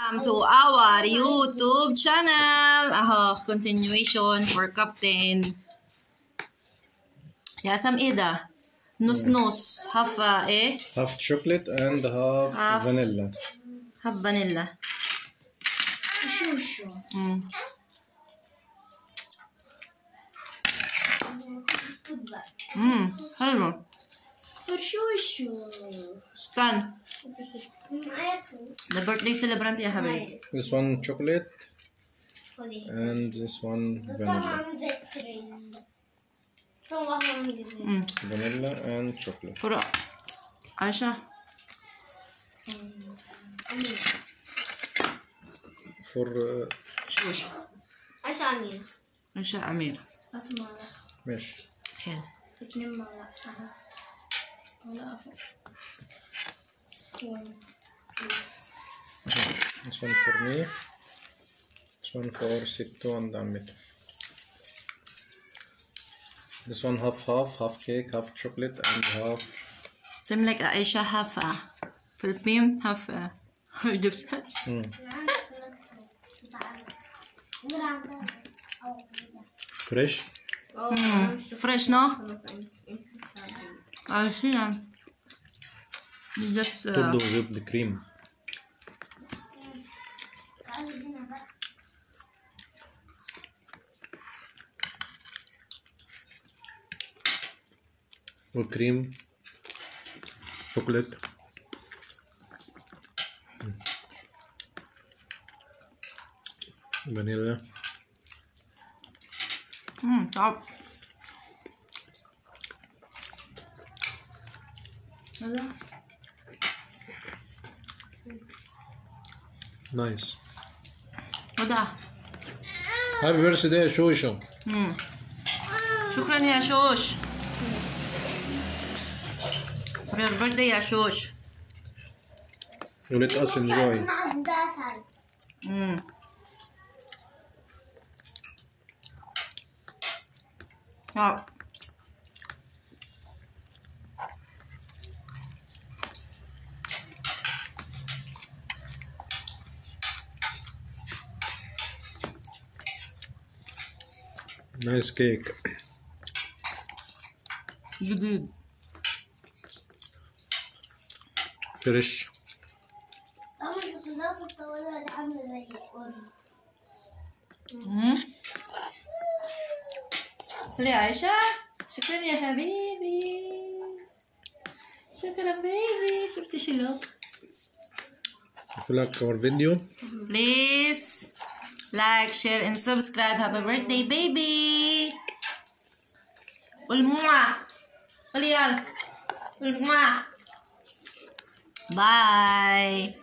Welcome to our YouTube channel. Aho, continuation for Captain. Yasam Ida. Nus nus. Half uh, eh? half chocolate and half, Half. vanilla. Half vanilla. Shushu. Mm. Mm. Hello. For shushu. Stan. Ayatu. The birthday celebrant ya habibi. This one chocolate Hadi. and this one vanilla. Tamam zettirin. Tamam zettirin. Mm. Vanilla and chocolate. Furo. Aisha. For uh, Shush. Aisha Amina. Aisha Amir. أتمنى ماشي. حلو. Enough. This one, please. This one for me. This one for Sitto and Amit. This one half half, half cake, half chocolate, and half. Same like Aisha, half uh, perfume, half. Uh, mm. Fresh? Mm. Fresh, no? I see. Um, you just uh, Turdo with the cream. With cream, chocolate. Vanilla. mm, نايس. ودع هابي بيرث داي يا شوشة شكرا يا شوش. For your birthday يا شوش. وليت us enjoy مم. آه. نايس كيك جديد فريش ليه عايشة شكرا يا حبيبي شكرا بيبي شفتي شلوك في لايك اور فيديو بليز Like, share, and subscribe. Happy birthday, baby! Bye!